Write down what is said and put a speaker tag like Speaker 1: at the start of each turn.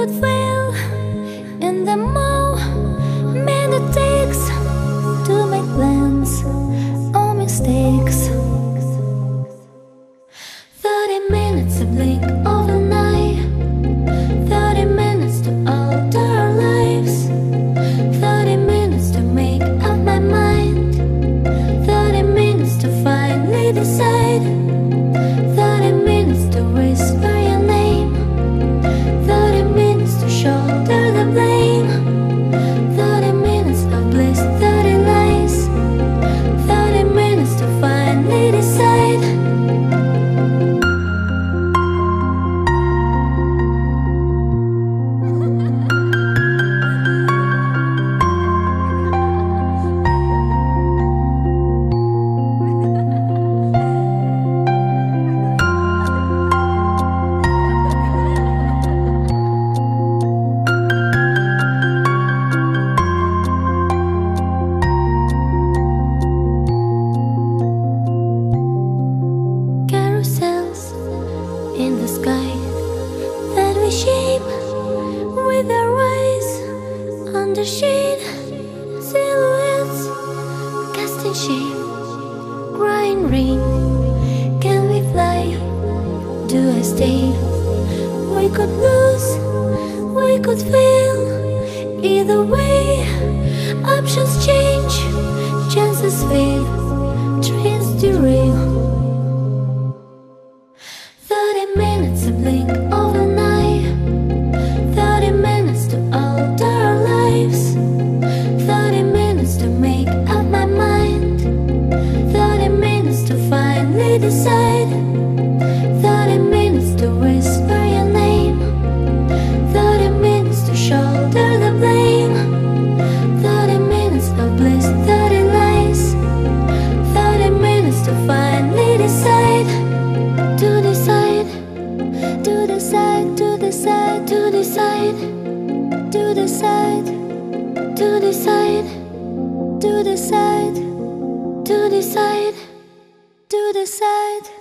Speaker 1: good friend in the sky that we shape with our eyes under shade silhouettes casting shame crying rain. Can we fly? Do i stay? We could lose we could fail. Either way options change. Finally decide 30 minutes to whisper your name. 30 minutes to shoulder the blame. 30 minutes of bliss 30 lies 30 minutes to finally decide to decide, to decide, to decide, to decide, to decide, to decide, to decide, to decide.